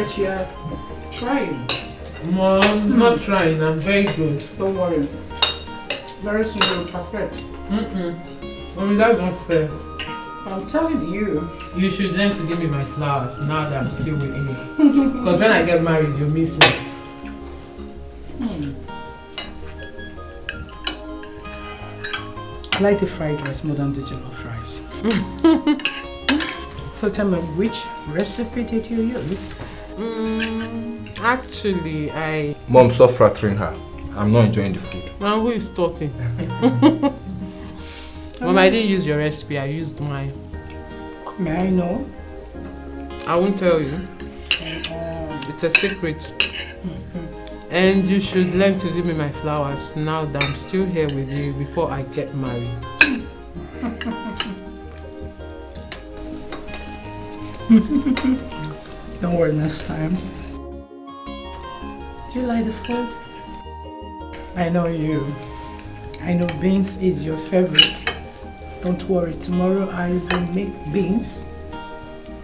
Rich, you're trying. Mom, I'm not trying. I'm very good. Don't worry. Very soon you'll perfect. Mm-mm. Mommy, that's not fair. I'm telling you. You should learn to give me my flowers now that I'm still with you. Because when I get married, you'll miss me. Hmm. I like the fried rice more than the jollof rice. so tell me, which recipe did you use? Mm, actually, I... Mom, stop flattering her. I'm not enjoying the food. Now, who is talking? Mom, I didn't use your recipe. I used mine. May I know? I won't tell you. Uh, It's a secret. And you should learn to give me my flowers now that I'm still here with you before I get married. Don't worry next time. Do you like the food? I know you. I know beans is your favorite. Don't worry, tomorrow I will make beans,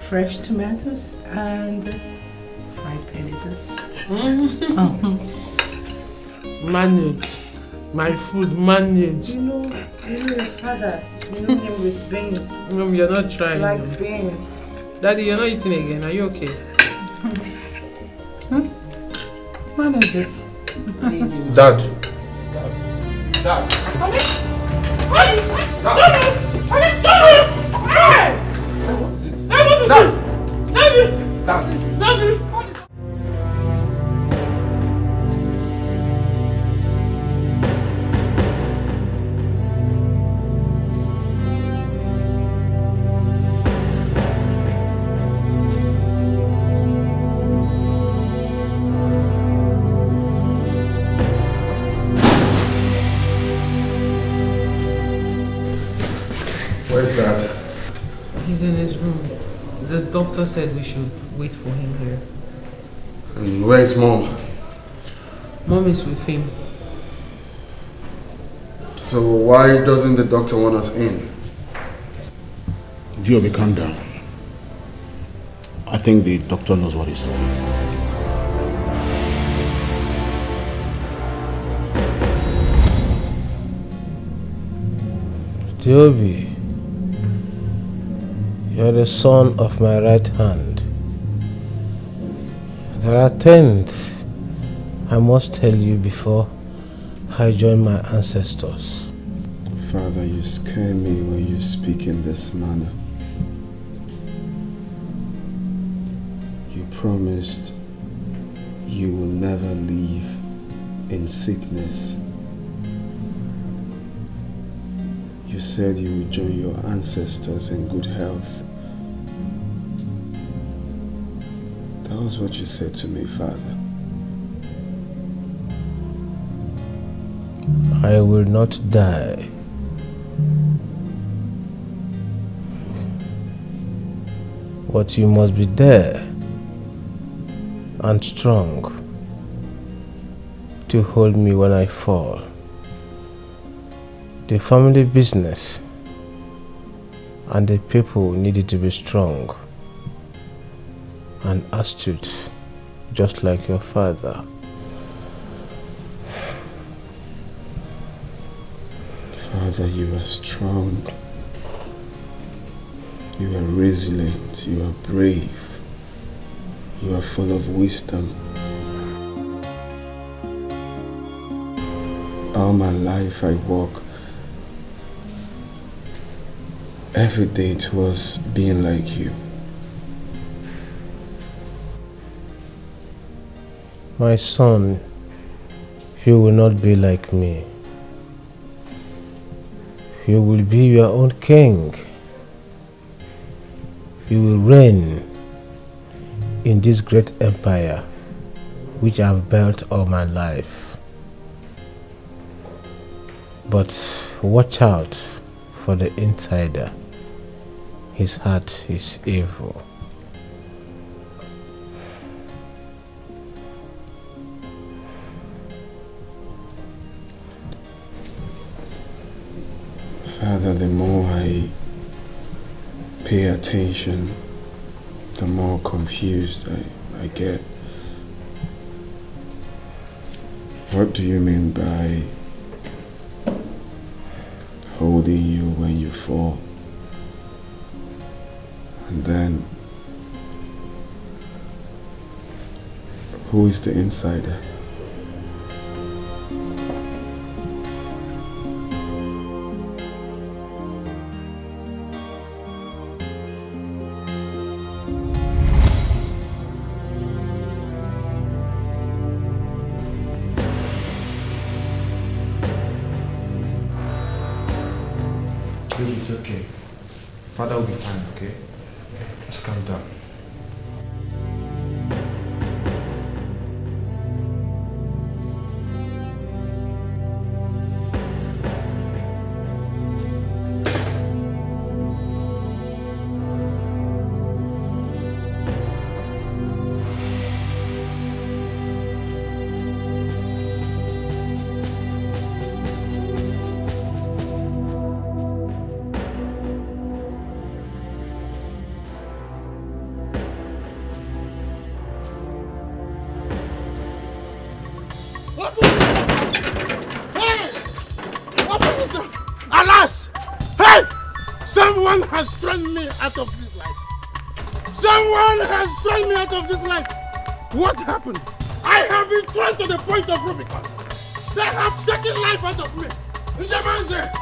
fresh tomatoes, and fried potatoes. Mm-hmm. Oh. Manage. My food, manage. You know, you know your father. You know him with beans. Mom, you're not trying. He likes beans. Daddy, you're not eating again. Are you okay? Manage it. Dad. Where's doctor said we should wait for him here. And where's mom? Mom is with him. So why doesn't the doctor want us in? Diobi, calm down. I think the doctor knows what he's doing. Diobi, you're the son of my right hand. There are things I must tell you before I join my ancestors. Father, you scare me when you speak in this manner. You promised you will never leave in sickness. You said you would join your ancestors in good health. Was what you said to me, Father. I will not die. But you must be there and strong to hold me when I fall. The family business and the people needed to be strong and astute, just like your father. Father, you are strong. You are resilient. You are brave. You are full of wisdom. All my life I walk every day towards being like you. My son, you will not be like me. You will be your own king. You will reign in this great empire which I have built all my life. But watch out for the insider. His heart is evil. Father, the more I pay attention, the more confused I, I get. What do you mean by holding you when you fall? And then, who is the insider? Point of Rubicon. They have taken life out of me. Is there?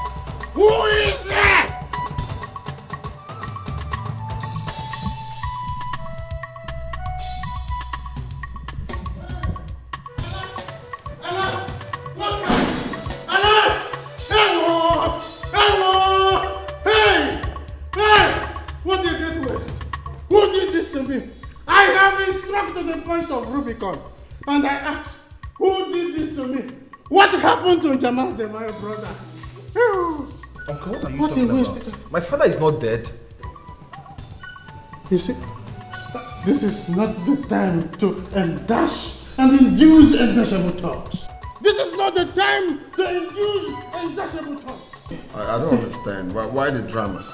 Did it was? Who did this to me? I have been struck to the point of Rubicon. And I ask, What happened to Jamaze, my brother? Uncle, what are you What talking a waste. about? My father is not dead. You see, this is not the time to endash and induce indashable talks. This is not the time to induce indashable talks. I, I don't understand. Why, why the drama?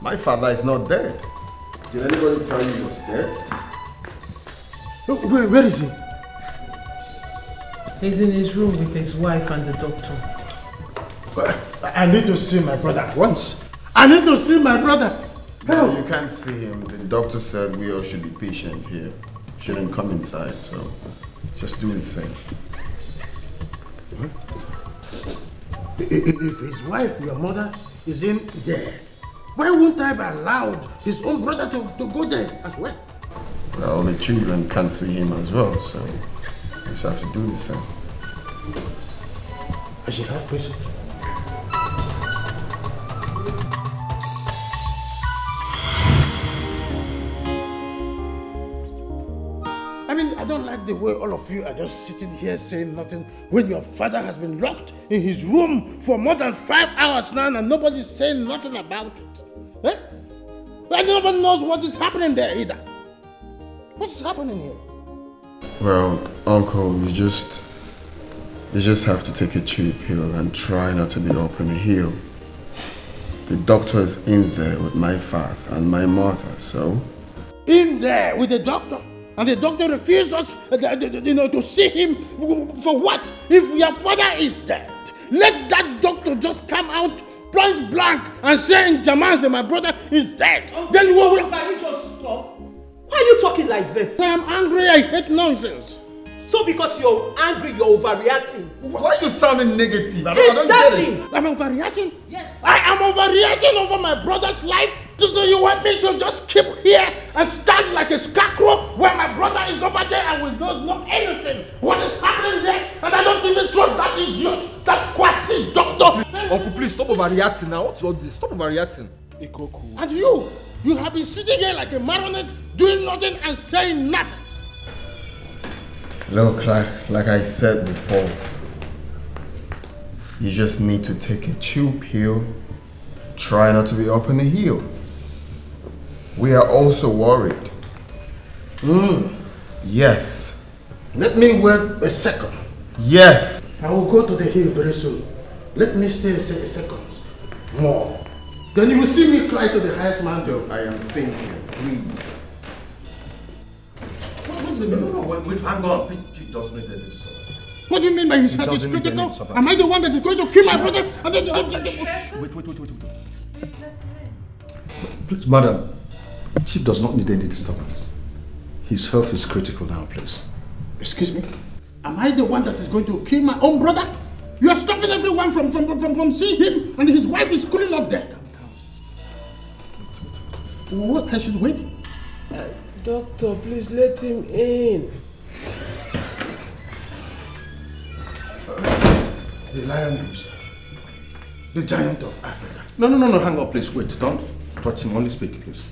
My father is not dead. Did anybody tell you he was dead? Where, where is he? He's in his room with his wife and the doctor. I need to see my brother at once. I need to see my brother. No, you can't see him. The doctor said we all should be patient here. Shouldn't come inside, so just do the same. I- i- If his wife, your mother, is in there, why won't I be allowed his own brother to, to go there as well? Well, the children can't see him as well, so you should have to do the same. I should have patience. I mean, I don't like the way all of you are just sitting here saying nothing when your father has been locked in his room for more than five hours now and nobody's saying nothing about it. Eh? And nobody knows what is happening there either. What's happening here? Well, Uncle, you just you just have to take a chill pill and try not to be up on the hill. The doctor is in there with my father and my mother, so in there with the doctor. And the doctor refused us, uh, you know, to see him for what? If your father is dead, let that doctor just come out point blank and say, in Jamanze, my brother is dead. then we will. Can you just stop? Why are you talking like this? I am angry. I hate nonsense. So because you're angry, you're overreacting. Why are you sounding negative? I don't, I don't get it. Exactly. I'm overreacting. Yes. I am overreacting over my brother's life. So, so you want me to just keep here and stand like a scarecrow when my brother is over there and we don't know anything what is happening there and I don't even trust that idiot, that quasi doctor. Uncle, please stop overreacting now. What's all this? Stop overreacting. Ikoku. And you, you have been sitting here like a marionette doing nothing and saying nothing. Look, like, like I said before, you just need to take a chill pill. Try not to be up on the hill. We are also worried. Mm. Yes. Let me wait a second. Yes. I will go to the hill very soon. Let me stay a second more. Then you will see me climb to the highest mountain. I am thinking, please. doesn't mean, no, no, wait, wait, hang on. He, he doesn't need any disturbance. What do you mean by his He health is doesn't need any critical? Am I the one that is going to kill my brother? And then, Wait, wait, wait, wait, wait. Please, madam, Chief does not need any disturbance. His health is critical now, please. Excuse me? Am I the one that is going to kill my own brother? You are stopping everyone from, from, from, from seeing him and his wife is cooling off there. What? I should wait? Doctor, please let him in. The lion himself. The giant of Africa. No, no, no, no, hang up, please. Wait, don't touch him. Only speak, please.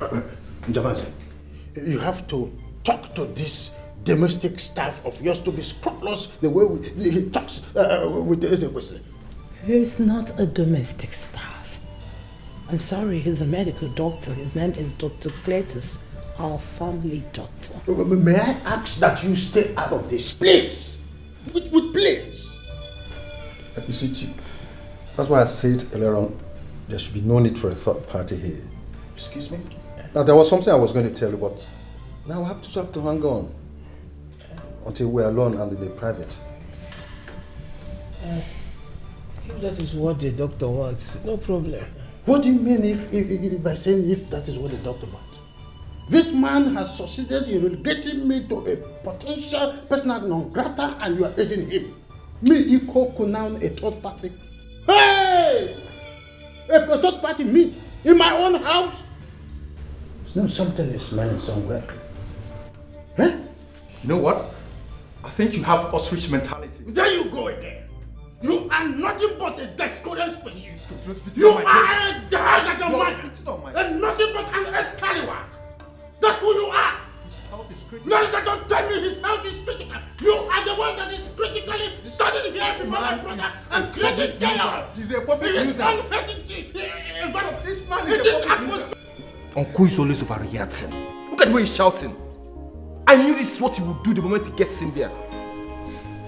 Uh, Njamanze, you have to talk to this domestic staff of yours to be scrupulous the way we, he talks uh, with the Ezekwesili. He's not a domestic staff. I'm sorry, he's a medical doctor. His name is Dr. Cletus, our family doctor. May I ask that you stay out of this place? With, with place? You see, Chief, that's why I said earlier on there should be no need for a third party here. Excuse me? Now, there was something I was going to tell you, but now I have to have to hang on until we're alone and in the private. Uh, if that is what the doctor wants, no problem. What do you mean if, if, if by saying if that is what the doctor wants? This man has succeeded in relegating me to a potential personal non grata and you are aiding him. Me, Iko Kunan, a third party. Hey! A, a third party, me, in my own house? No, something is smelling somewhere. Huh? You know what? I think you have ostrich mentality. There you go again. You are nothing but a Descodian species. You are a Jahajagan You're man. spitting on my And nothing but an Excalibur. That's who you are. No, that don't tell me his health is critical. You are the one that is critically standing here before my brother and creating chaos. He's a public He is uncertainty. This man is is a public atmosphere. Uncle is always overreacting. Look at the way he's shouting. I knew this is what he would do the moment he gets in there.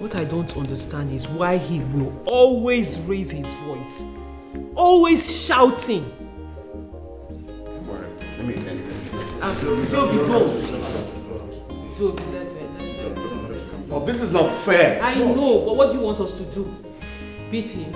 What I don't understand is why he will always raise his voice. Always shouting. Let me end this. Um, don't. Toby, let me, let's let me. Well, this is not fair. I know, but what do you want us to do? Beat him?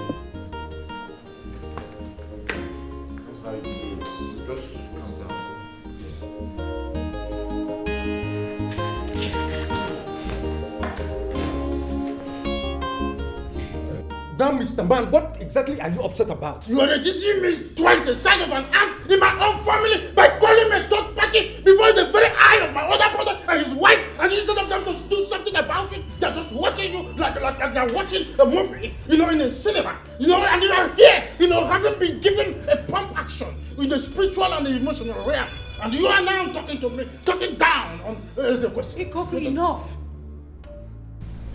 Mr. Man, what exactly are you upset about? You are reducing me twice the size of an ant in my own family by calling me a third party before the very eye of my other brother and his wife. And instead of them to do something about it, they're just watching you like, like, like they're watching a movie, you know, in a cinema. You know, and you are here, you know, having been given a pump action in the spiritual and the emotional realm. And you are now talking to me, talking down on uh, Ezekwesili. Ikoku, enough.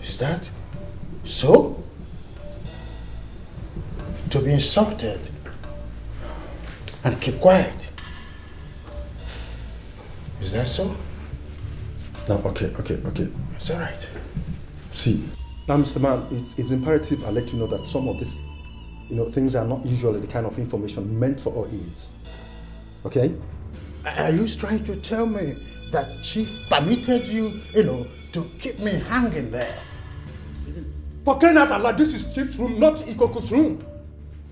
Is that so? To be insulted and keep quiet. Is that so? No, okay, okay, okay. It's all right. See, now, Mr. Man, it's, it's imperative I let you know that some of these, you know, things are not usually the kind of information meant for our ears. Okay? Are you trying to tell me that Chief permitted you, you know, to keep me hanging there? For crying out loud, this is Chief's room, not Ikoku's room.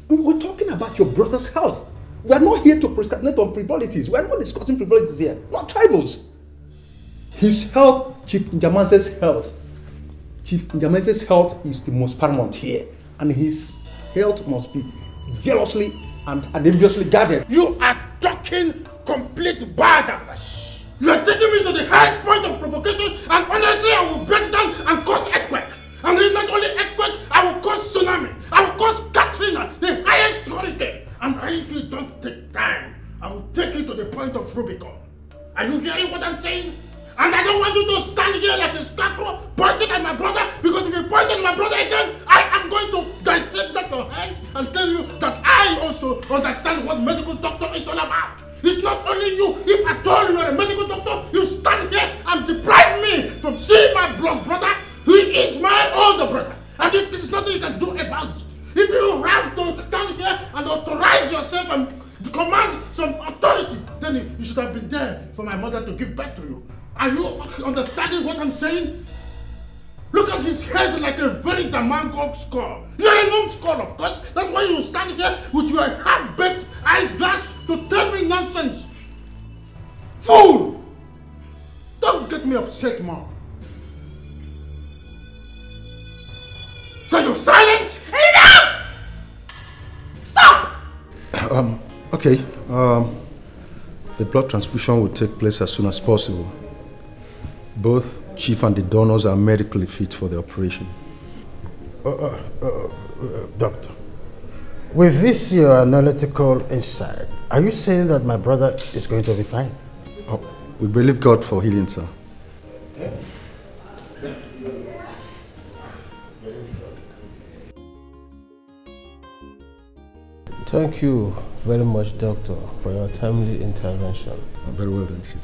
We're talking about your brother's health. We are not here to procrastinate on frivolities. We are not discussing frivolities here, not trifles. His health, Chief Njamanze's health. Chief Njamanze's health is the most paramount here, and his health must be jealously and, enviously guarded. You are talking complete badass. You are taking me to the highest point of provocation, and honestly, I will break down and cause earthquake. And it's not only earthquake, I will cause tsunami. I Katrina, the highest hurricane. And if you don't take time, I will take you to the point of Rubicon. Are you hearing what I'm saying? And I don't want you to stand here like a scarecrow pointing at my brother because if you point at my brother again, I am going to dissect that your hand and tell you that I also understand what medical doctor is all about. It's not only you. If I told you are a medical doctor, you stand here and deprive me from seeing my blood brother. He is my older brother. And it is nothing you can do about it. If you have to stand here and authorize yourself and command some authority, then you, should have been there for my mother to give birth to you. Are you understanding what I'm saying? Look at his head like a very Damango skull. You're a numbskull, of course. That's why you stand here with your half-baked eyes glass to tell me nonsense. Fool! Don't get me upset, Mom. So you're silent? Um, okay. Um, the blood transfusion will take place as soon as possible. Both Chief and the donors are medically fit for the operation. Uh, uh, uh, uh, doctor, with this your analytical insight, are you saying that my brother is going to be fine? Oh, we believe God for healing, sir. Thank you very much, Doctor, for your timely intervention. Oh, very well done, Chief.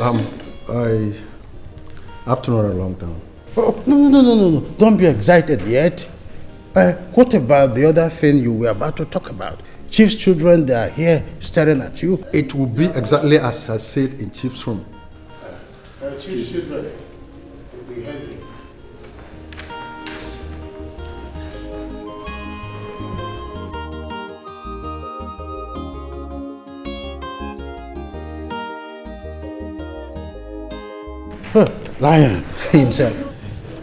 Um, I have to run along down. Oh, no, no, no, no, no. Don't be excited yet. Uh, what about the other thing you were about to talk about? Chief's children, they are here staring at you. It will be exactly as I said in Chief's room. Uh, Chief's children, Lion himself.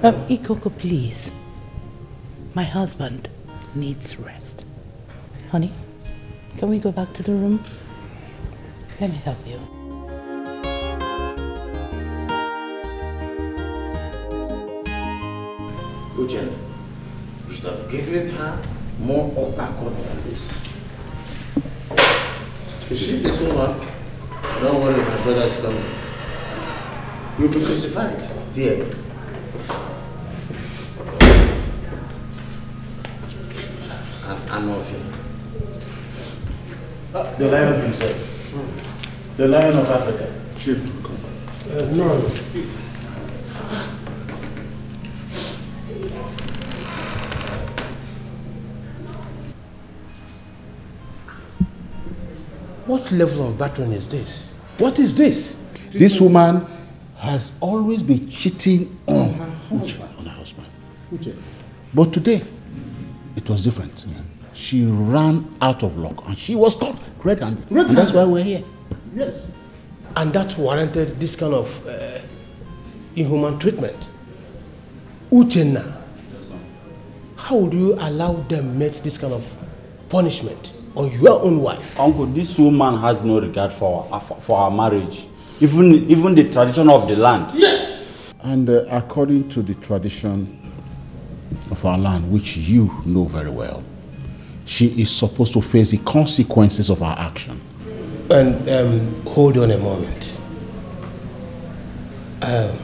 Um, Ikoku, please. My husband needs rest. Honey, can we go back to the room? Let me help you. Uchen, you should have given her more upper cut than this. You see this woman? Don't worry, my brother is coming. You'll be crucified, dear. And, and of you. Ah, the lion himself. The lion of Africa. Chief, Uh, no. What level of battering is this? What is this? This woman has always been cheating on Uche, on her husband. But today, it was different. She ran out of luck and she was caught red-handed. Red-handed? And that's why we're here. Yes. And that warranted this kind of uh, inhuman treatment. Uchenna, how would you allow them meet this kind of punishment on your own wife? Uncle, this woman has no regard for our, for our marriage. Even, even the tradition of the land. Yes! And uh, according to the tradition of our land, which you know very well, she is supposed to face the consequences of her action. And um, hold on a moment. Um,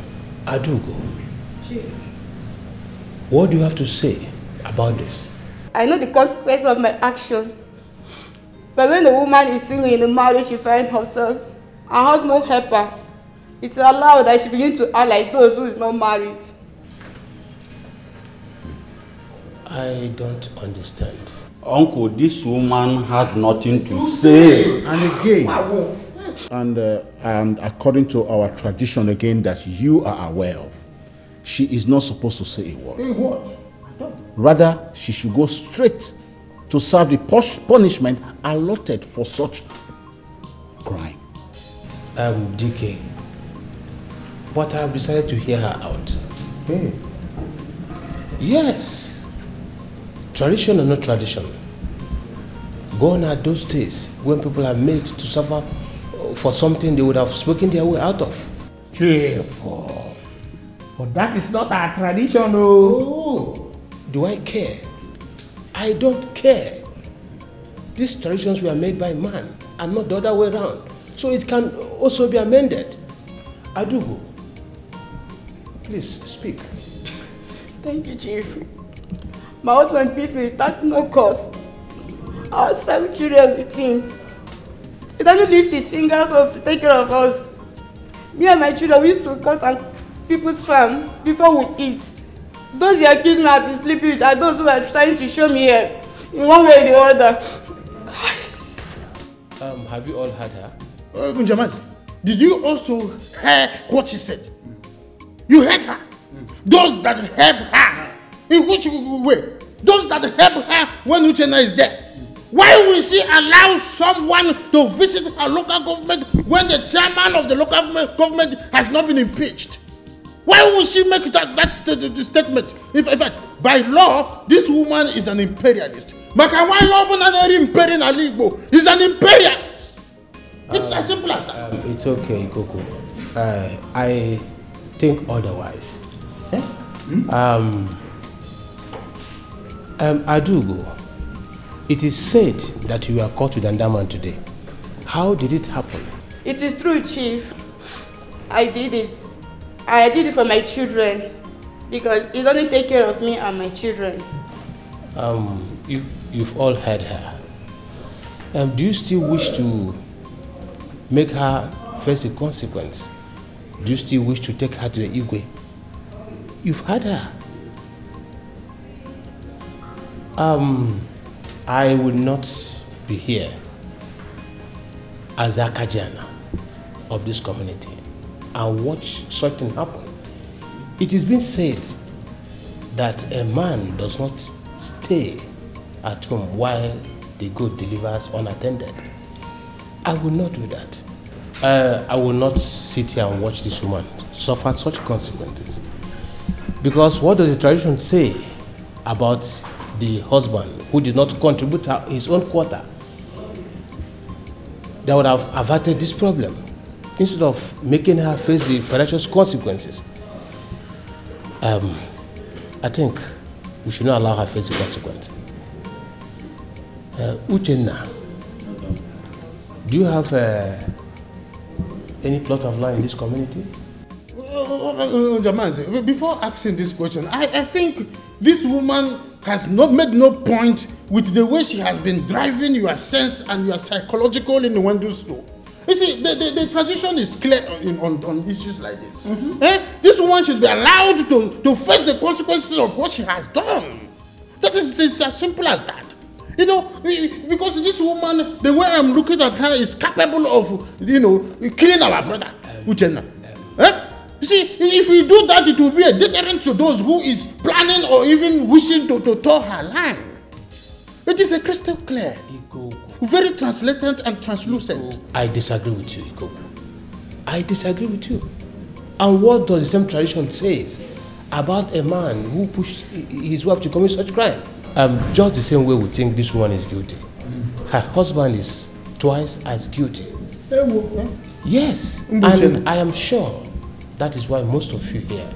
Adugo, what do you have to say about this? I know the consequence of my action. But when a woman is single in a marriage she finds herself and has no helper, it's allowed that she begin to act like those who is not married. I don't understand. Uncle, this woman has nothing to say. And again, and, uh, and according to our tradition again that you are aware of, she is not supposed to say a word. Hey, what? Rather, she should go straight to serve the punishment allotted for such crime. Um, DK, but I have decided to hear her out. Hey. Yes. Tradition or not tradition. Gone are those days when people are made to suffer for something they would have spoken their way out of. Careful. But that is not our tradition, oh. Do I care? I don't care. These traditions were made by man and not the other way around. So it can also be amended. Adugo, please speak. Thank you, Chief. My husband beat me without no cause. I was seven children with him. He doesn't lift his fingers off to take care of us. Me and my children, we used to cut on people's farm before we eat. Those they accuse me of sleeping with are those who are trying to show me help in one way or the other. Um, have you all heard her? Uh, Njamazi, did you also hear what she said? You heard her. Those that help her. In which way? Those that help her when Uchenna is there. Why will she allow someone to visit her local government when the chairman of the local government, has not been impeached? Why would she make that, that st- the statement? In, fact, by law, this woman is an imperialist. Maka nwanyị ọbụla na-eri imperi n'ala is an imperialist. It's as simple as that. Um, it's okay, Ikoko. Uh, I think otherwise. Um, um, Adugo, it is said that you were caught with Andaman today. How did it happen? It is true, Chief. I did it. I did it for my children because it only take care of me and my children. Um, you, you've all heard her. Um, do you still wish to make her face the consequence? Do you still wish to take her to the Igwe? You've heard her. Um, I will not be here as a Kajana of this community and watch such thing happen. It is been said that a man does not stay at home while the goat delivers unattended. I will not do that. Uh, I will not sit here and watch this woman suffer such consequences. Because what does the tradition say about the husband who did not contribute his own quota? That would have averted this problem instead of making her face the financial consequences. Um, I think we should not allow her face the consequence. Uh, Uchenna, do you have uh, any plot of land in this community? Uh, Jamazi, before asking this question, I, I think this woman has not made no point with the way she has been driving your sense and your psychological in the window store. You see, the, the, the tradition is clear on, on, on issues like this. Eh? This woman should be allowed to, to face the consequences of what she has done. That is it's as simple as that. You know, because this woman, the way I'm looking at her, is capable of, you know, killing our brother, Uchenna. Eh? You see, if we do that, it will be a deterrent to those who is planning or even wishing to, to tow her line. It is a crystal clear, very translucent and translucent. I disagree with you, Ikoku. I disagree with you. And what does the same tradition says about a man who pushed his wife to commit such crime? Um, just the same way we think this woman is guilty. Her husband is twice as guilty. Yes, and I am sure that is why most of you here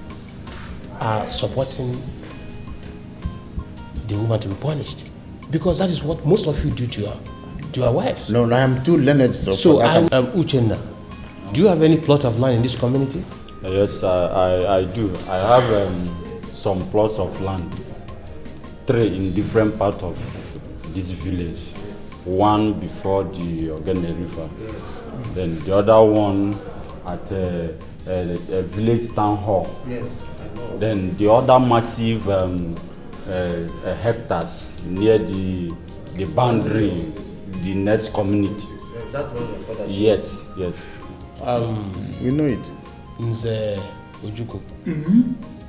are supporting the woman to be punished. Because that is what most of you do to your, to your wives. No, no, I am too learned. So, So, I, that. um, Uchenna, do you have any plot of land in this community? Yes, I, I, I do. I have um, some plots of land, three in different parts of this village. One before the Ogene River, then the other one at a, a, a village town hall. Yes, I know. Then the other massive um, uh, uh, hectares near the the boundary, the next community. That one your father. Yes, yes. Um, we know it. Nze Ojuko. Mm-hmm.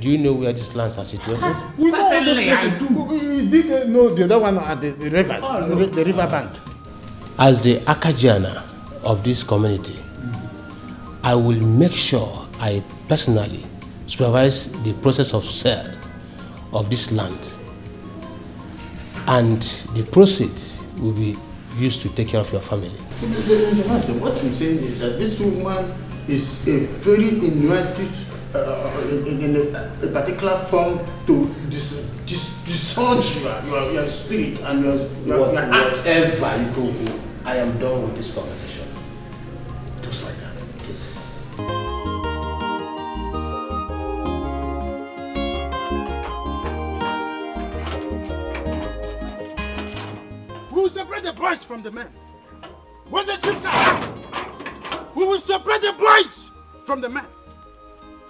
Do you know where these lands are situated? We know all those places. We did uh, know the other one at the, the river, the, ri- the river bank. As the Akajiana of this community, I will make sure I personally supervise the process of sale of this land. And the proceeds will be used to take care of your family. What I'm saying is that this woman is a very inuited uh, in, in a, a particular form to dis, dis, discharge your, your, your spirit and your, your, your heart. Whatever you go, I am done with this conversation. Just like that. Yes. We will separate the boys from the men. When the chips are out, we will separate the boys from the men.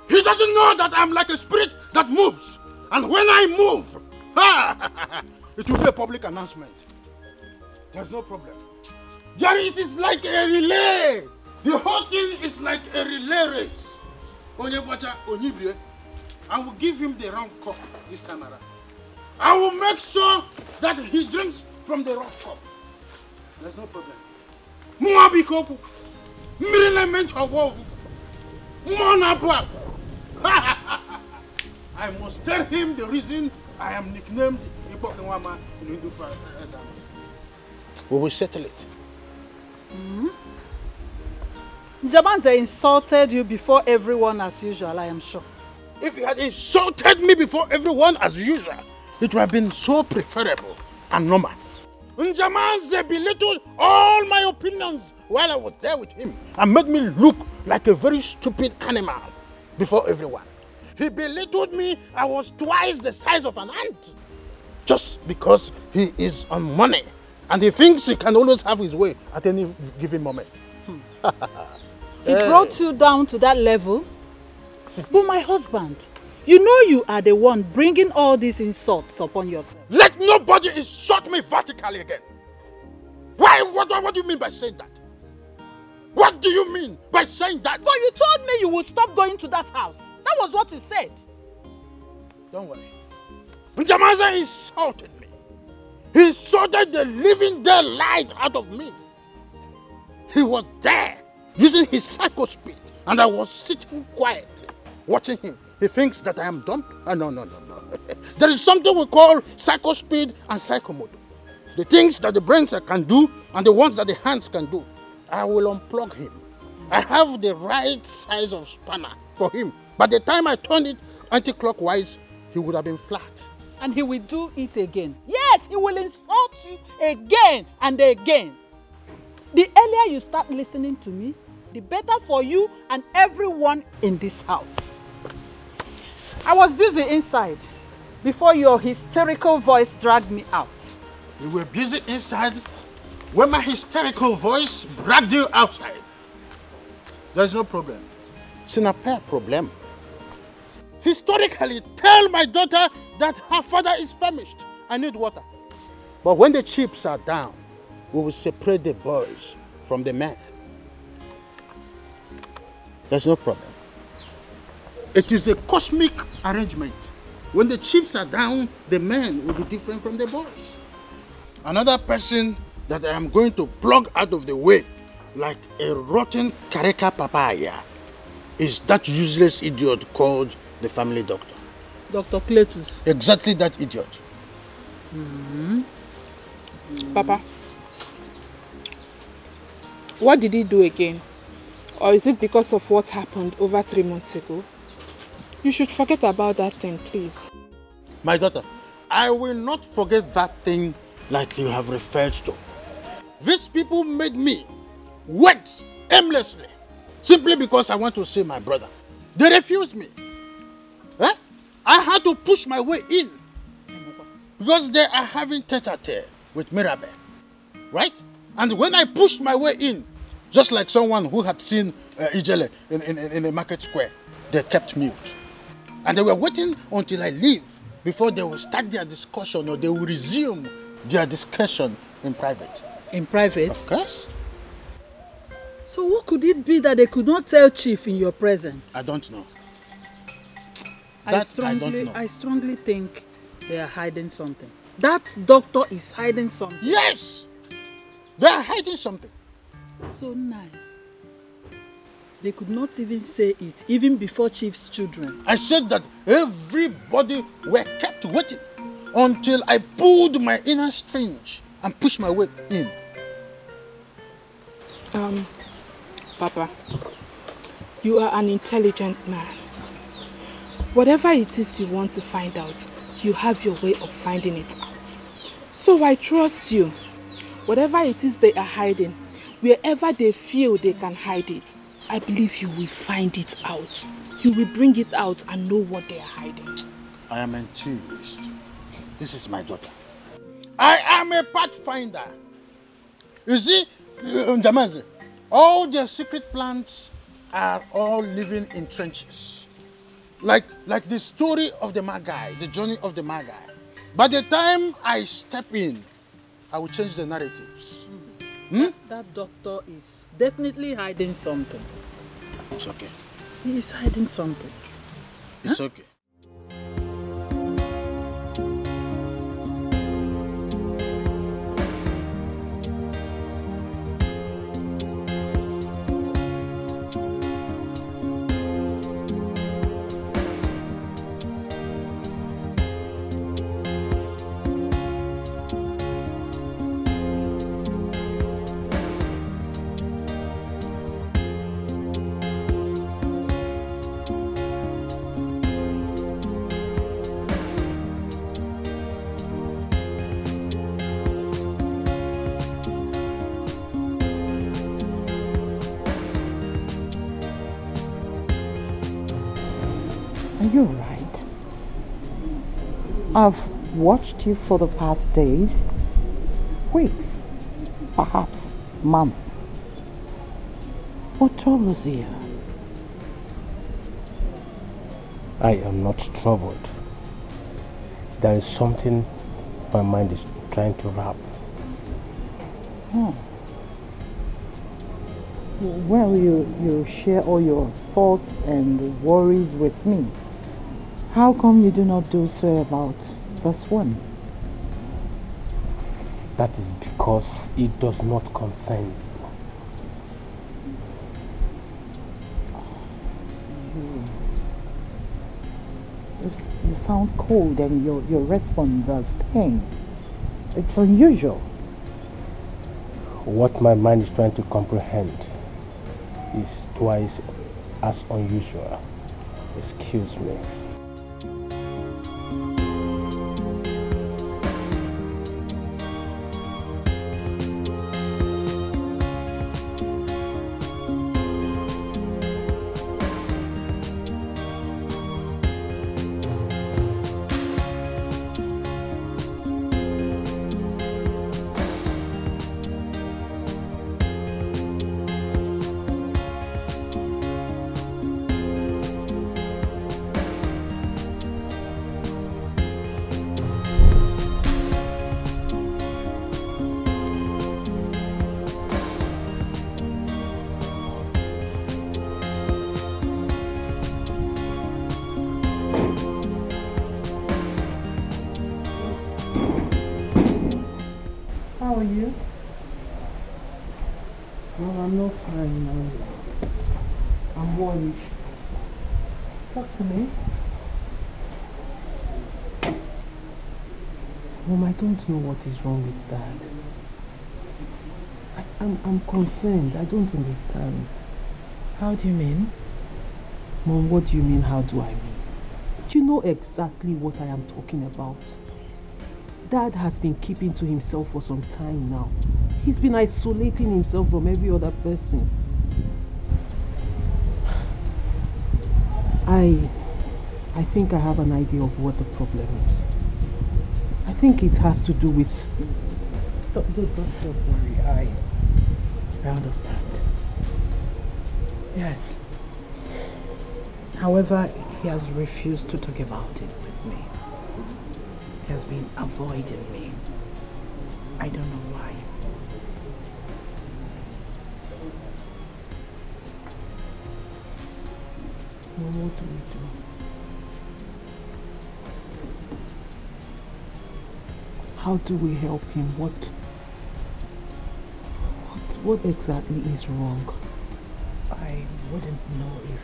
He doesn't know that I'm like a spirit that moves. And when I move, it will be a public announcement. There's no problem. Jerry, it is like a relay. The whole thing is like a relay race. Onyebacha Onyibie, I will give him the wrong cup this time around. I will make sure that he drinks from the wrong cup. There's no problem. Mwa bikoku. Mmiri na-eme ncha ọgwọ ọfụfụ. Mmụọ na-apụ apụ. I must tell him the reason I am nicknamed Ibokenwama in Hindu Ezama. We will settle it. Mm-hmm. Jamanze insulted you before everyone as usual, I am sure. If he had insulted me before everyone as usual, it would have been so preferable and normal. Njamanze belittled all my opinions while I was there with him and made me look like a very stupid animal before everyone. He belittled me, I was twice the size of an ant. Just because he is on money and he thinks he can always have his way at any given moment. He brought you down to that level? But my husband, you know you are the one bringing all these insults upon yourself. Let nobody insult me vertically again. Why? What, what do you mean by saying that? What do you mean by saying that? But you told me you would stop going to that house. That was what you said. Don't worry. Njamaza insulted me. He insulted the living daylight out of me. He was there using his psycho speed, and I was sitting quietly watching him. He thinks that I am dumb. Oh, no, no, no, no. there is something we call psycho speed and psycho mode. The things that the brains can do and the ones that the hands can do. I will unplug him. I have the right size of spanner for him. By the time I turned it anti-clockwise, he would have been flat. And he will do it again. Yes, he will insult you again and again. The earlier you start listening to me, the better for you and everyone in this house. I was busy inside before your hysterical voice dragged me out. You were busy inside when my hysterical voice dragged you outside. There's no problem. It's not a problem. Historically, tell my daughter that her father is famished. I need water. But when the chips are down, we will separate the boys from the men. There's no problem. It is a cosmic arrangement. When the chips are down, the men will be different from the boys. Another person that I am going to plug out of the way like a rotten kareka papaya is that useless idiot called the family doctor. Dr. Cletus. Exactly that idiot. Mm -hmm. Papa, what did he do again? Or is it because of what happened over three months ago? You should forget about that thing, please. My daughter, I will not forget that thing like you have referred to. These people made me wait aimlessly simply because I want to see my brother. They refused me. Eh? I had to push my way in because they are having tete-a-tete with Mirabel, right? And when I pushed my way in, just like someone who had seen uh, Ijele in, in, in the market square, they kept mute. And they were waiting until I leave before they will start their discussion or they will resume their discussion in private. In private? Of course. So what could it be that they could not tell Chief in your presence? I don't know. I strongly, I, I strongly think they are hiding something. That doctor is hiding something. Yes! They are hiding something. So nine. They could not even say it, even before Chief's children. I said that everybody were kept waiting until I pulled my inner strings and pushed my way in. Um, Papa, you are an intelligent man. Whatever it is you want to find out, you have your way of finding it out. So I trust you. Whatever it is they are hiding, wherever they feel they can hide it, I believe you will find it out. You will bring it out and know what they are hiding. I am enthused. This is my daughter. I am a pathfinder. You see, Ndamazi, all their secret plants are all living in trenches. Like, like the story of the Magi, the journey of the Magi. By the time I step in, I will change the narratives. Hmm? That doctor is definitely hiding something. It's okay. He is hiding something. It's okay. I've watched you for the past days, weeks, perhaps months. What troubles you? I am not troubled. There is something my mind is trying to wrap. Hmm. Well, you, you share all your thoughts and worries with me. How come you do not do so about verse one? That is because it does not concern you. You, you you sound cold and your, your response does sting. It's unusual. What my mind is trying to comprehend is twice as unusual. Excuse me. Don't know what is wrong with Dad. I, I'm, I'm concerned. I don't understand. How do you mean? Mom, what do you mean? How do I mean? You know exactly what I am talking about. Dad has been keeping to himself for some time now. He's been isolating himself from every other person. I I think I have an idea of what the problem is. I think it has to do with Don't, don't, don't, worry. I, I understand. Yes. However, he has refused to talk about it with me. He has been avoiding me. I don't know why. What do we do? How do we help him? What, what, what exactly is wrong? I wouldn't know if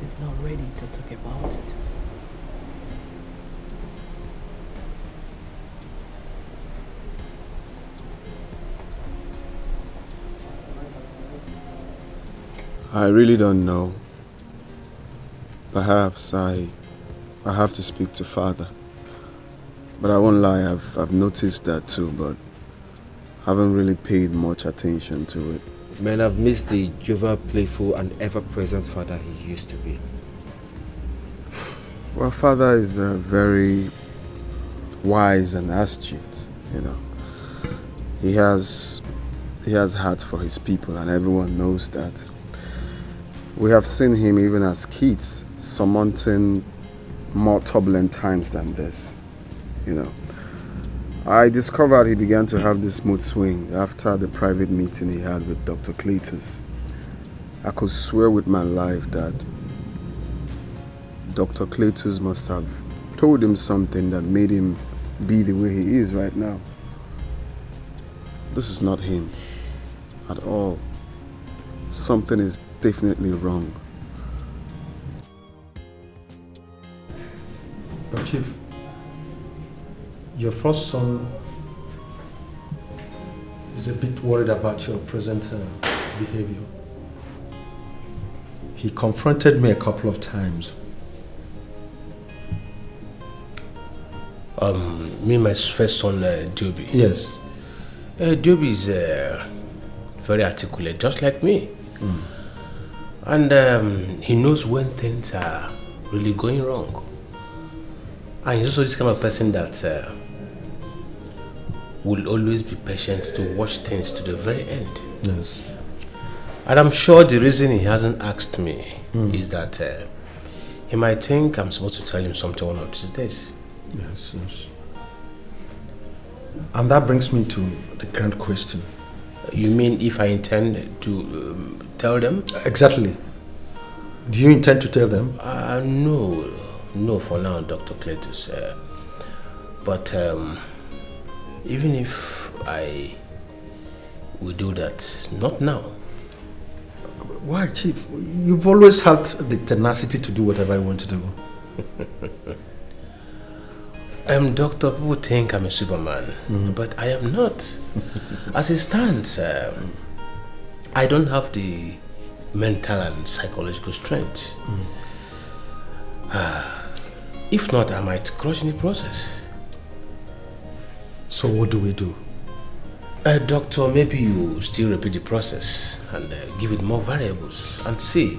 he's not ready to talk about it. I really don't know. Perhaps I, I have to speak to father. But I won't lie, I've, I've noticed that too, but haven't really paid much attention to it. Men have missed the jovial, playful, and ever-present father he used to be. Well, father is uh, very wise and astute, you know. He has, he has heart for his people and everyone knows that. We have seen him even as kids surmounting more turbulent times than this, you know. I discovered he began to have this mood swing after the private meeting he had with Dr. Cletus. I could swear with my life that Dr. Cletus must have told him something that made him be the way he is right now. This is not him at all. Something is definitely wrong. Your first son is a bit worried about your present uh, behavior. He confronted me a couple of times. Um, me and my first son, uh, Diobi. Yes. Uh, Diobi is uh, very articulate, just like me. And um, he knows when things are really going wrong. And he's also this kind of person that uh, will always be patient to watch things to the very end. Yes. And I'm sure the reason he hasn't asked me Mm. is that uh, he might think I'm supposed to tell him something one of these days. Yes, yes. And that brings me to the grand question. You mean if I intend to um, tell them? Exactly. Do you intend to tell them? Uh, no, no, for now, Dr. Cletus. Uh, but um, even if I will do that, not now. Why, Chief? You've always had the tenacity to do whatever I want to do. I'm doctor, people think I'm a superman, Mhm. but I am not. As it stands, um, I don't have the mental and psychological strength. if not, I might crush in the process. So what do we do? Uh, doctor, maybe you still repeat the process and uh, give it more variables and see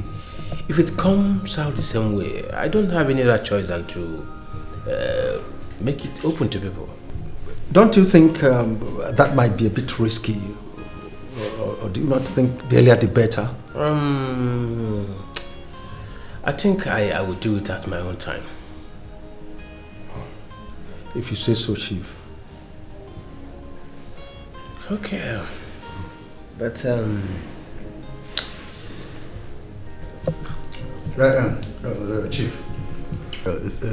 if it comes out the same way. I don't have any other choice than to uh, make it open to people. Don't you think um, that might be a bit risky? Or, or do you not think the earlier the better? Um, I think I, I will do it at my own time. If you say so, Chief. Okay. But, um, Uh, uh, uh, Chief, uh,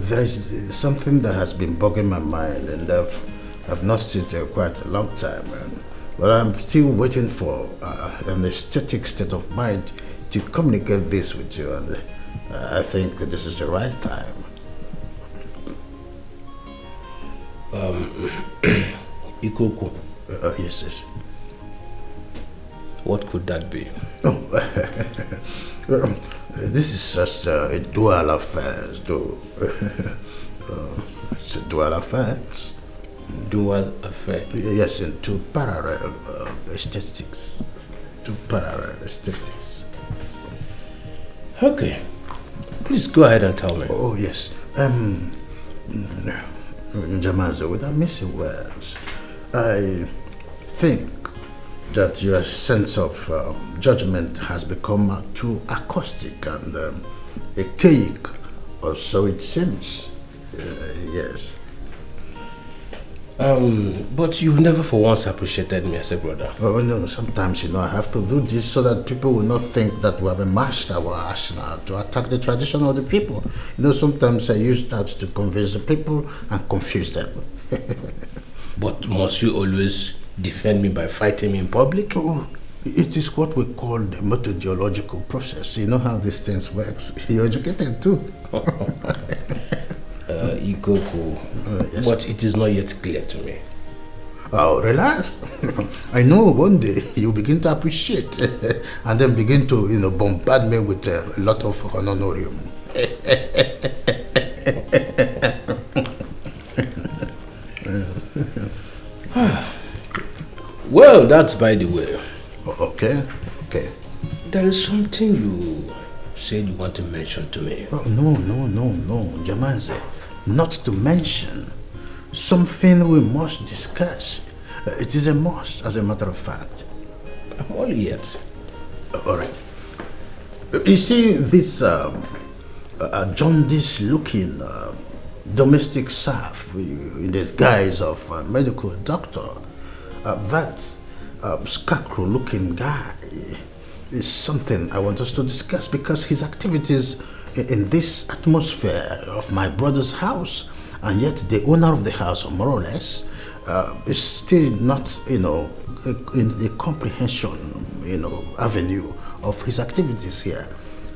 there is uh, something that has been bugging my mind, and I've, I've not seen it uh, quite a long time. And, but I'm still waiting for uh, an aesthetic state of mind to communicate this with you, and uh, I think this is the right time. um, Ikoku. Uh, yes, yes. What could that be? Oh, um, this is just uh, a dual affair, though. uh, it's a dual affair. Dual affair? Yes, in two parallel uh, aesthetics. Two parallel aesthetics. Okay. Please go ahead and tell me. Oh, yes. Um, Njamanze, without missing words, I think that your sense of um, judgment has become uh, too acoustic and um, archaic, or so it seems. Uh, yes. Um, but you've never for once appreciated me as a brother. Oh, no, sometimes, you know, I have to do this so that people will not think that we have a master or arsenal to attack the tradition of the people. You know, sometimes I use that to convince the people and confuse them. But must you always defend me by fighting me in public? Oh, it is what we call the methodological process. You know how these things works. You're educated too. uh, Ikoku. yes. But it is not yet clear to me. Oh, relax. I know one day you begin to appreciate and then begin to, you know, bombard me with uh, a lot of honorarium. Well, that's by the way. Okay, okay. There is something you said you want to mention to me. Oh, no, no, no, no, Njamanze. Not to mention something we must discuss. Uh, it is a must, as a matter of fact. I'm all ears. Uh, all right. Uh, You see this um, uh, jaundice looking uh, domestic staff in the guise of a medical doctor. Uh, that uh, scarecrow looking guy is something I want us to discuss because his activities in this atmosphere of my brother's house, and yet the owner of the house, more or less, uh, is still not, you know, in the comprehension, you know, avenue of his activities here.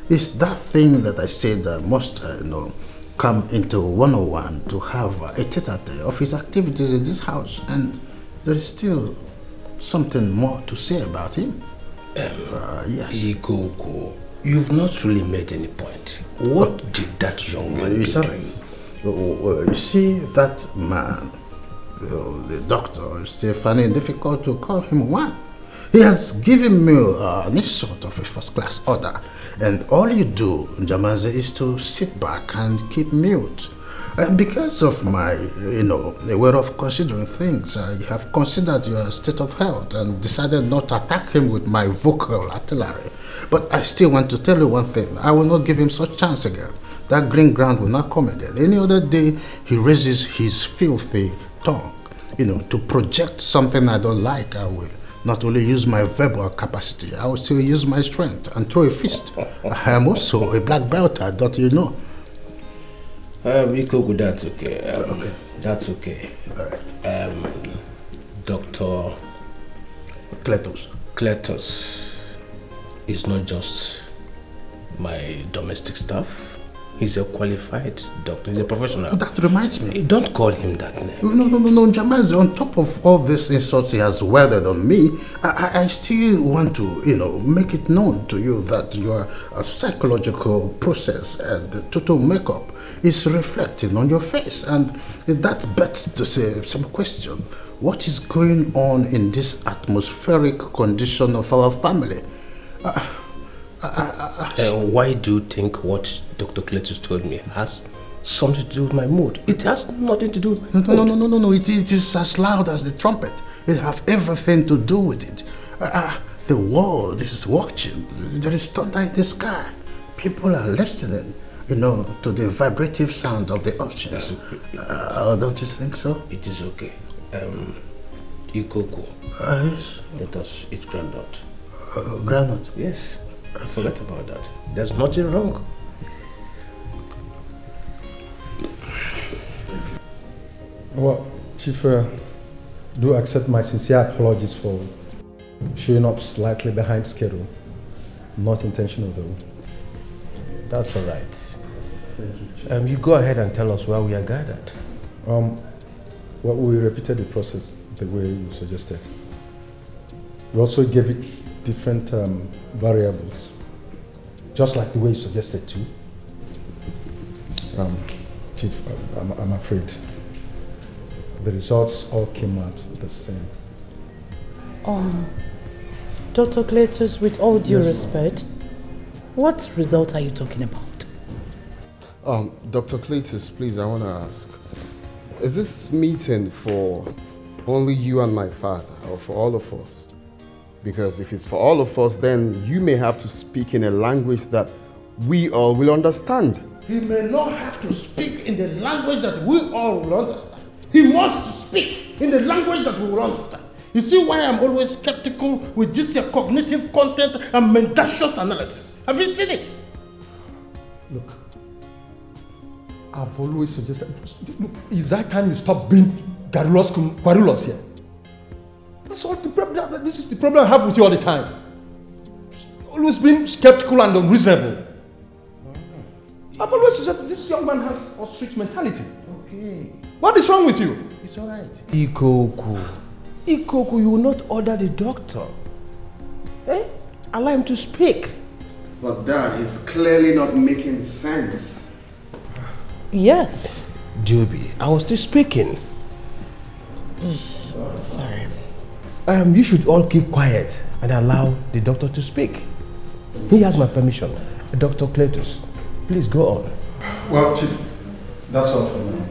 It's that thing that I said that must, uh, you know, come into 101 to have a tete-a-tete of his activities in this house, and there is still something more to say about him. Uh, yes. Ikoku, you've not really made any point. What did that young man You do see- to you? Oh, uh, you see, that man, the doctor, is still finding it difficult to call him one. He has given me uh, this sort of a first class order, and all you do, Njamanze, is to sit back and keep mute. And because of my, you know, way of considering things, I have considered your state of health and decided not to attack him with my vocal artillery. But I still want to tell you one thing. I will not give him such chance again. That green ground will not come again. Any other day he raises his filthy tongue, you know, to project something I don't like, I will not only use my verbal capacity, I will still use my strength and throw a fist. I am also a black belt, don't you know? Um, Ikoku, that's okay. Um, okay. That's okay. All right. Um, Dr. Cletus. Cletus is not just my domestic staff. He's a qualified doctor. He's a professional. That reminds me. Don't call him that name. No, no, no, no, Njamanze, on top of all these insults he has weathered on me, I, I, I still want to, you know, make it known to you that your uh, psychological process and total makeup is reflecting on your face. And that bets to say some question. What is going on in this atmospheric condition of our family? Uh, Uh, why do you think what Dr. Cletus told me has something to do with my mood? It has nothing to do with my No, no, no, no, no, no. It, it is as loud as the trumpet. It have everything to do with it. Uh, uh, the world is watching. There is thunder in the sky. People are listening, you know, to the vibrative sound of the oceans. Uh, don't you think so? It is okay. Um, Ikoku. Uh, yes. Let us eat granite. Uh, granite? Yes. I forgot about that. There's nothing wrong. Well, Chief, uh, do accept my sincere apologies for showing up slightly behind schedule. Not intentional though. That's all right. Um, you go ahead and tell us where we are gathered. Um, well, we repeated the process the way you suggested. We also gave it different um, variables, just like the way you suggested too. Um, Chief, I'm, I'm afraid the results all came out the same. Um, Dr. Cletus, with all due Yes, respect, what result are you talking about? Um, Dr. Cletus, please, I want to ask. Is this meeting for only you and my father, or for all of us? Because if it's for all of us, then you may have to speak in a language that we all will understand. He may not have to speak in the language that we all will understand. He must speak in the language that we will understand. You see why I'm always skeptical with this your cognitive content and mendacious analysis. Have you seen it? Look, I've always suggested, look, it's that time you stop being garrulous, garrulous here. That's all the problem. This is the problem I have with you all the time. Always being skeptical and unreasonable. I've always suggested this young man has a ostrich mentality. Okay, What is wrong with you? it's all right. Ikoku. Ikoku, you will not order the doctor. Eh? Allow him to speak. But Dad, he's clearly not making sense. Yes. Joby, I was still speaking. Sorry. Um, you should all keep quiet and allow the doctor to speak. He has my permission. Dr. Cletus, please go on. Well, Chief, that's all for now.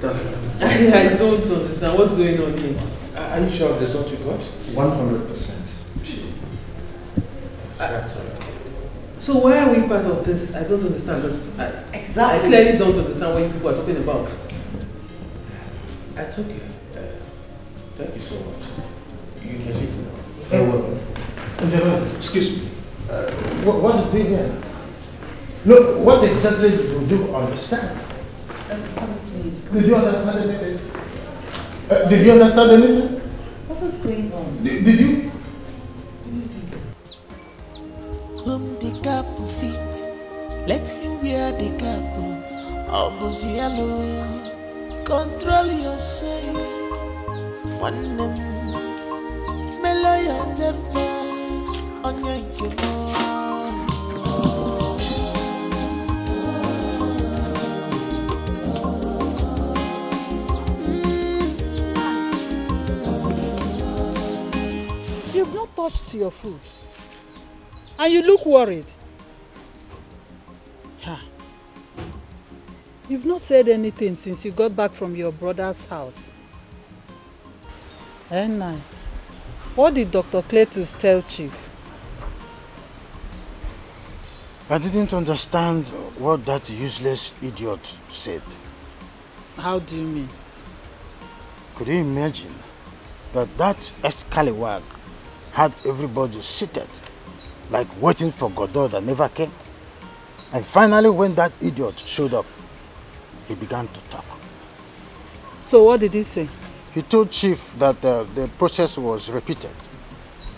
That's I, I don't understand what's going on here. Are you sure of the result you got? 100%. That's all right. So why are we part of this? I don't understand because I, Exactly. I clearly don't understand what you people are talking about. That's okay. Uh, thank you so much. You can leave now. Hey, well, excuse me. Uh, what, what did we hear? Look, what exactly do you understand? Did you understand anything? Uh, did you understand anything? What is going on? Did, did you? Obuzialo, control yourself. One name, mellow your temper on your You've not touched your food. And you look worried. You've not said anything since you got back from your brother's house. Enai, what did Dr. Cletus tell Chief? I didn't understand what that useless idiot said. How do you mean? Could you imagine that that escalawag had everybody seated, like waiting for Godot that never came? And finally, when that idiot showed up, he began to talk. So what did he say? He told Chief that uh, the process was repeated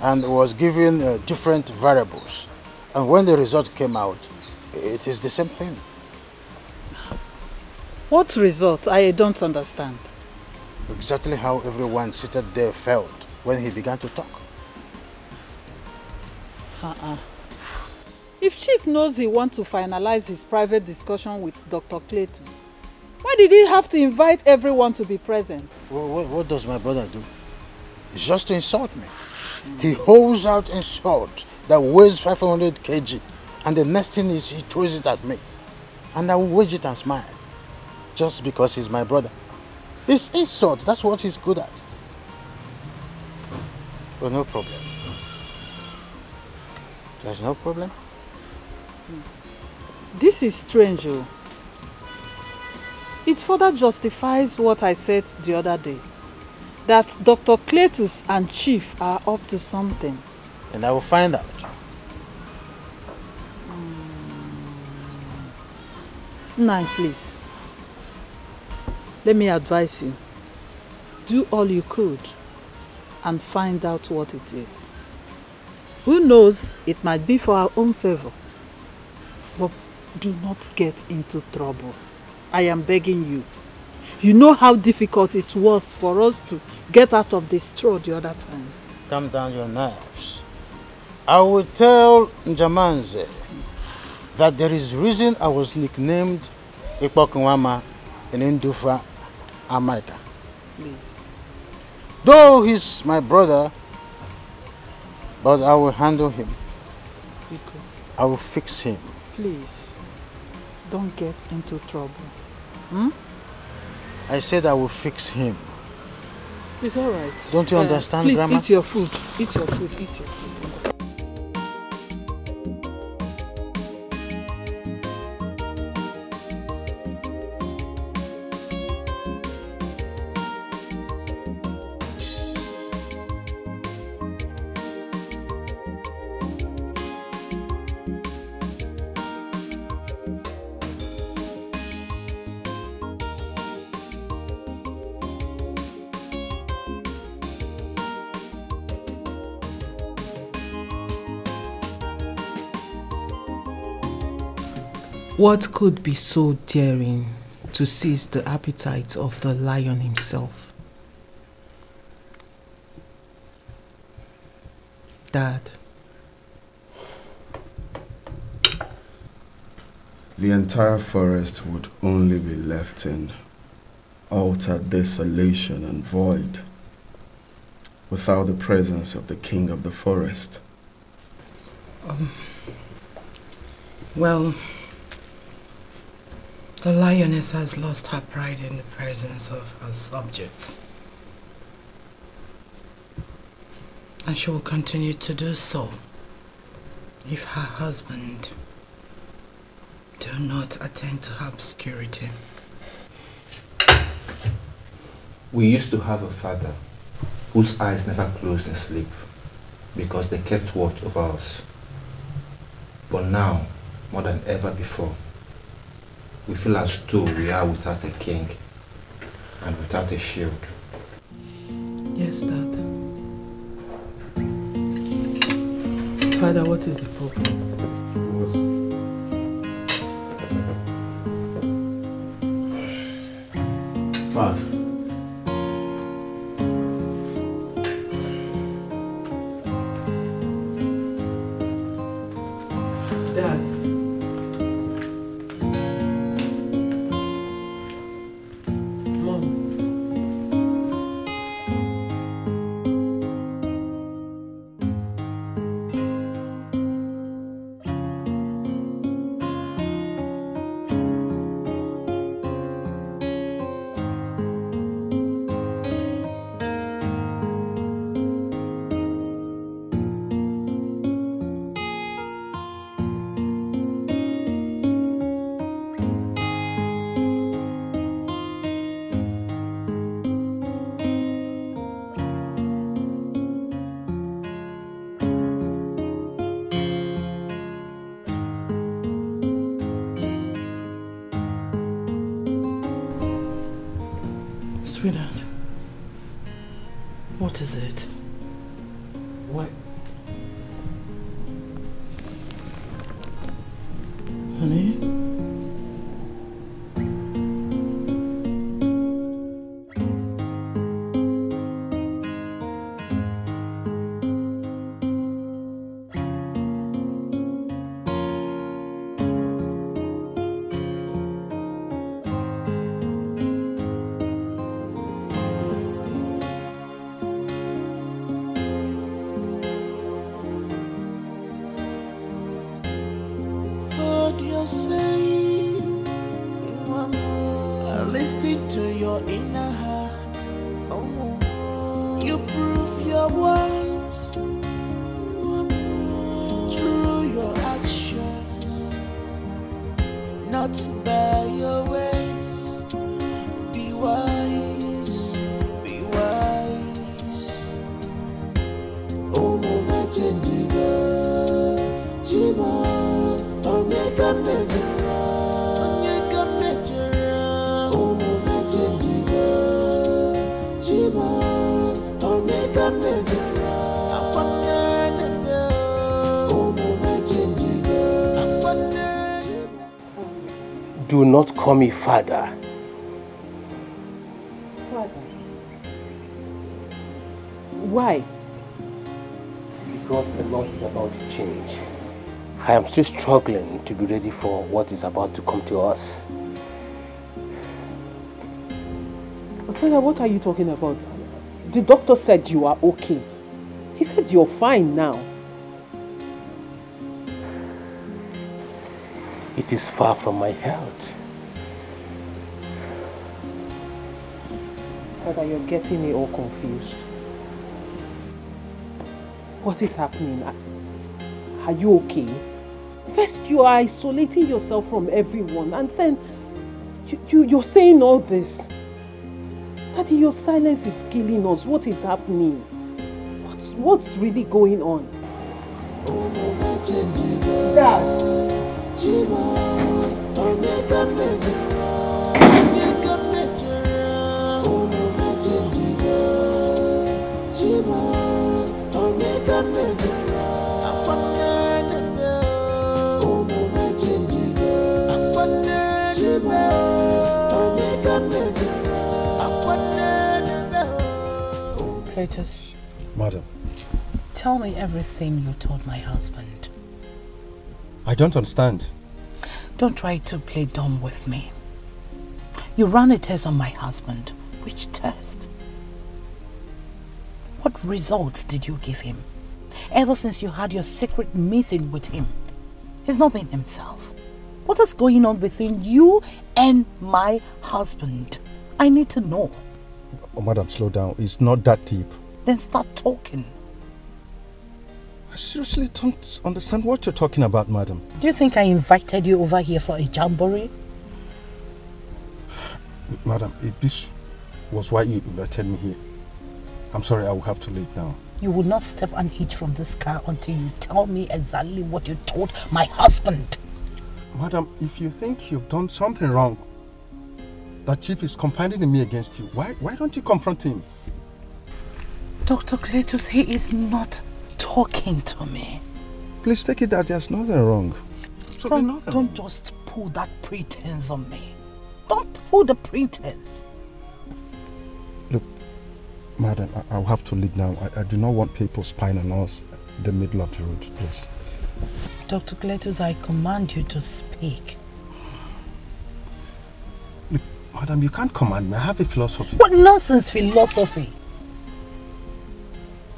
and was given uh, different variables. And when the result came out, it is the same thing. What result? I don't understand. Exactly how everyone seated there felt when he began to talk. Uh-uh. If Chief knows he wants to finalize his private discussion with Dr. Cletus, why did he have to invite everyone to be present? What, what, what does my brother do? It's just to insult me. He holds out insult that weighs 500 kg, and the next thing is he throws it at me. And I will wage it and smile, just because he's my brother. It's insult, that's what he's good at. But no problem. There's no problem? This is strange, oh. It further justifies what I said the other day. That Dr. Cletus and Chief are up to something. And I will find out. Hmm. Nine, please. Let me advise you. Do all you could and find out what it is. Who knows, it might be for our own favor. But do not get into trouble. I am begging you. You know how difficult it was for us to get out of this straw the other time. Calm down your nerves. I will tell Njamanze that there is reason I was nicknamed Ipokunwama in Indufa, America. Please. Though he's my brother, but I will handle him. I will fix him. please. Don't get into trouble. Hmm? I said I will fix him. It's all right. Don't you understand, please Grandma? eat your food. Eat your food. Eat your food. What could be so daring to seize the appetite of the lion himself? Dad, The entire forest would only be left in utter desolation and void without the presence of the king of the forest. Um, well, the lioness has lost her pride in the presence of her subjects. And she will continue to do so if her husband Do not attend to her obscurity. We used to have a father whose eyes never closed in sleep because they kept watch over us. But now, more than ever before, we feel as though we are without a king and without a shield. Yes, Dad. Father, what is the problem? Father. Saying, listen to your inner heart. Oh, oh, oh. you prove your words call me father. Father? Why? Because a lot is about to change. I am still struggling to be ready for what is about to come to us. Father, what are you talking about? The doctor said you are okay. He said you're fine now. It is far from my health. Father, you're getting me all confused. What is happening? Are- Are you okay? First, you are isolating yourself from everyone, and then you, you, you're saying all this. Daddy, your silence is killing us. What is happening? What's, what's really going on? Dad. Cletus, Madam, tell me everything you told my husband. I don't understand. Don't try to play dumb with me. You ran a test on my husband. Which test? What results did you give him? Ever since you had your secret meeting with him, he's not been himself. What is going on between you and my husband? I need to know. Oh, madam, slow down. It's not that deep. Then start talking. I seriously don't understand what you're talking about, madam. Do you think I invited you over here for a jamboree? Madam, if this was why you invited me here, I'm sorry, I will have to leave now. You will not step an inch from this car until you tell me exactly what you told my husband. Madam, if you think you've done something wrong, that chief is confiding in me against you, why, why don't you confront him? Dr. Cletus, he is not talking to me. Please take it that there's nothing wrong. Don't, nothing don't just pull that pretense on me. Don't pull the pretense. Look, madam, I, will have to leave now. I, I do not want people spying on us in the middle of the road, please. Dr. Cletus, I command you to speak. Madam, you can't command me. I have a philosophy. What nonsense philosophy?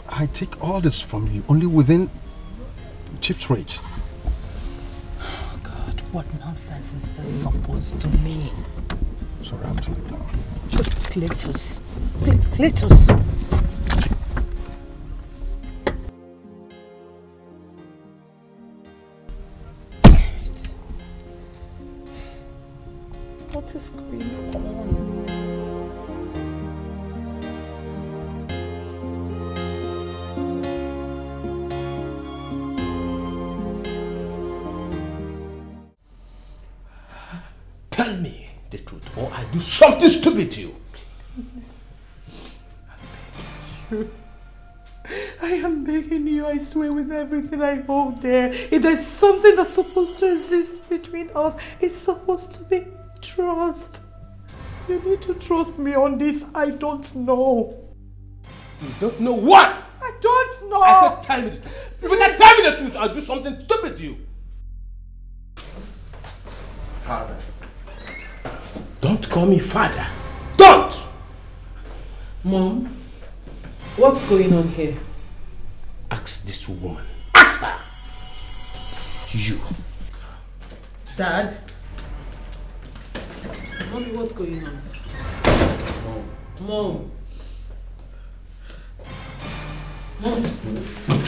I take all this from you only within chief's reach. Oh God, what nonsense is this supposed to mean? Sorry, I have to leave now. Cletus. Cletus. What is going something stupid to you. Please. I you. I am begging you, I swear with everything I hold dear. If there's something that's supposed to exist between us, it's supposed to be trust. You need to trust me on this. I don't know. You don't know what? I don't know. I said tell me the truth. If you can tell me the truth, I'll do something stupid to you. Don't call me father. Don't! Mom, what's going on here? Ask this woman. Ask her! You. Dad? Mommy, what's going on? Mom. Mom. Mom.